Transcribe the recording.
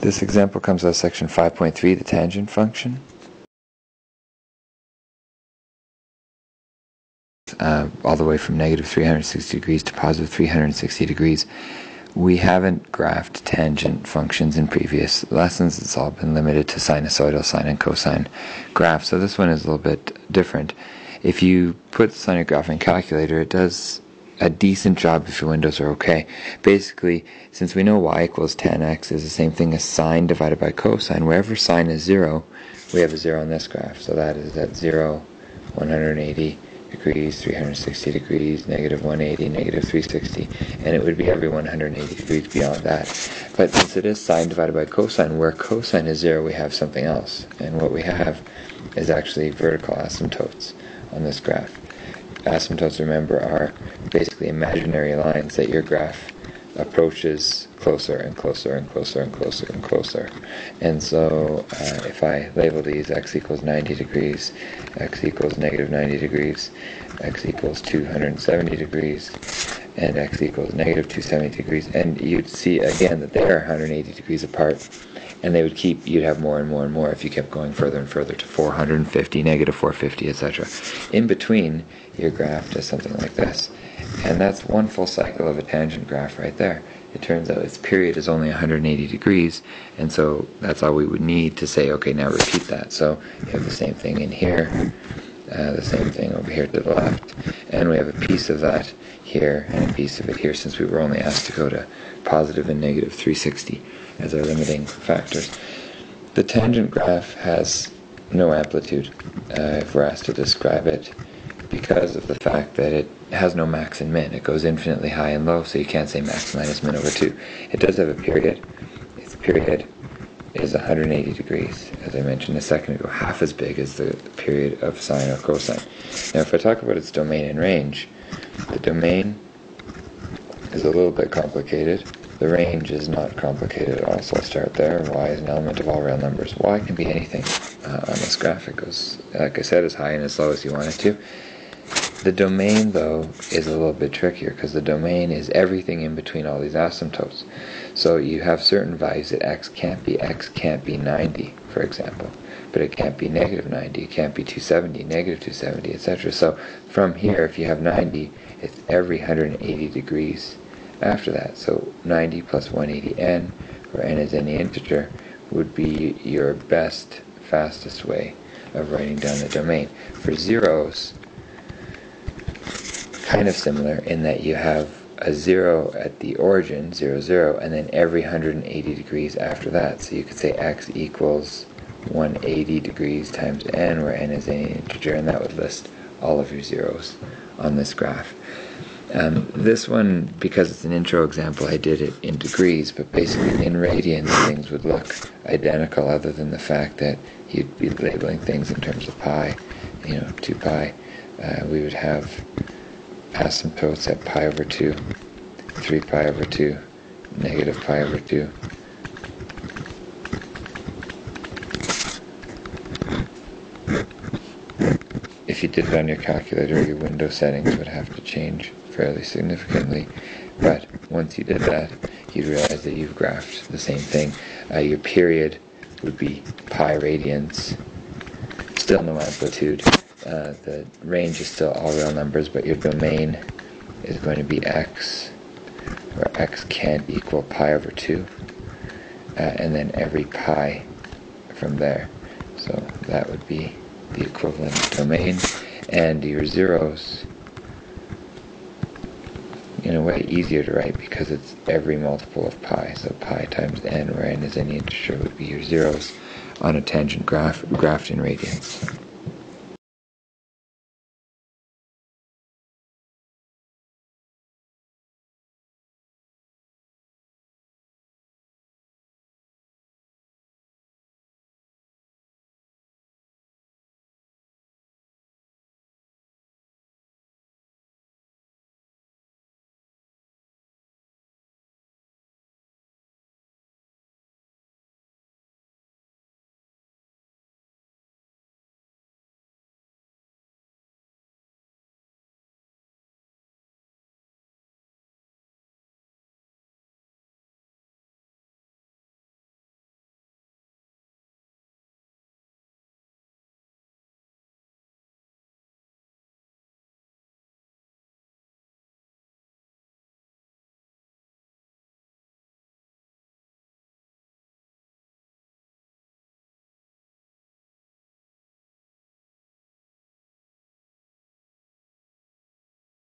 This example comes out of section 5.3, the tangent function. Uh, all the way from negative 360 degrees to positive 360 degrees. We haven't graphed tangent functions in previous lessons. It's all been limited to sinusoidal, sine, and cosine graphs. So this one is a little bit different. If you put the sine graph in calculator, it does a decent job if your windows are okay. Basically, since we know y equals tan x is the same thing as sine divided by cosine, wherever sine is 0, we have a 0 on this graph. So that is at 0, 180 degrees, 360 degrees, negative 180, negative 360, and it would be every 180 degrees beyond that. But since it is sine divided by cosine, where cosine is 0, we have something else. And what we have is actually vertical asymptotes on this graph asymptotes, remember, are basically imaginary lines that your graph approaches closer and closer and closer and closer and closer. And so uh, if I label these x equals 90 degrees, x equals negative 90 degrees, x equals 270 degrees, and x equals negative 270 degrees, and you'd see again that they are 180 degrees apart and they would keep you'd have more and more and more if you kept going further and further to 450 negative 450 etc in between your graph does something like this. And that's one full cycle of a tangent graph right there. It turns out its period is only 180 degrees. And so that's all we would need to say okay now repeat that. So you have the same thing in here uh, the same thing over here to the left and we have a piece of that here and a piece of it here since we were only asked to go to positive and negative 360 as our limiting factors. The tangent graph has no amplitude uh, if we're asked to describe it because of the fact that it has no max and min. It goes infinitely high and low, so you can't say max minus min over 2. It does have a period. Its a period is 180 degrees, as I mentioned a second ago, half as big as the period of sine or cosine. Now, if I talk about its domain and range, the domain is a little bit complicated. The range is not complicated at all, so I'll start there. y is an element of all real numbers. y can be anything uh, on this graph. It goes, like I said, as high and as low as you want it to. The domain, though, is a little bit trickier because the domain is everything in between all these asymptotes. So you have certain values that x can't be. x can't be 90, for example. But it can't be negative 90, it can't be 270, negative 270, etc. So from here, if you have 90, it's every 180 degrees after that. So 90 plus 180n, where n is any integer, would be your best, fastest way of writing down the domain. For zeros, kind of similar in that you have a zero at the origin, 0, 0, and then every 180 degrees after that. So you could say x equals 180 degrees times n, where n is any integer, and that would list all of your zeros on this graph. Um, this one, because it's an intro example, I did it in degrees, but basically in radians things would look identical other than the fact that you'd be labeling things in terms of pi, you know, 2 pi. Uh, we would have asymptotes at pi over 2, 3 pi over 2, negative pi over 2. If you did it on your calculator, your window settings would have to change fairly significantly. But once you did that, you'd realize that you've graphed the same thing. Uh, your period would be pi radians, still no amplitude. Uh, the range is still all real numbers, but your domain is going to be x, where x can't equal pi over 2, uh, and then every pi from there. So that would be the equivalent domain. And your zeros in a way easier to write because it's every multiple of pi. So pi times n, where n is any integer, would be your zeros on a tangent graph graphed in radians.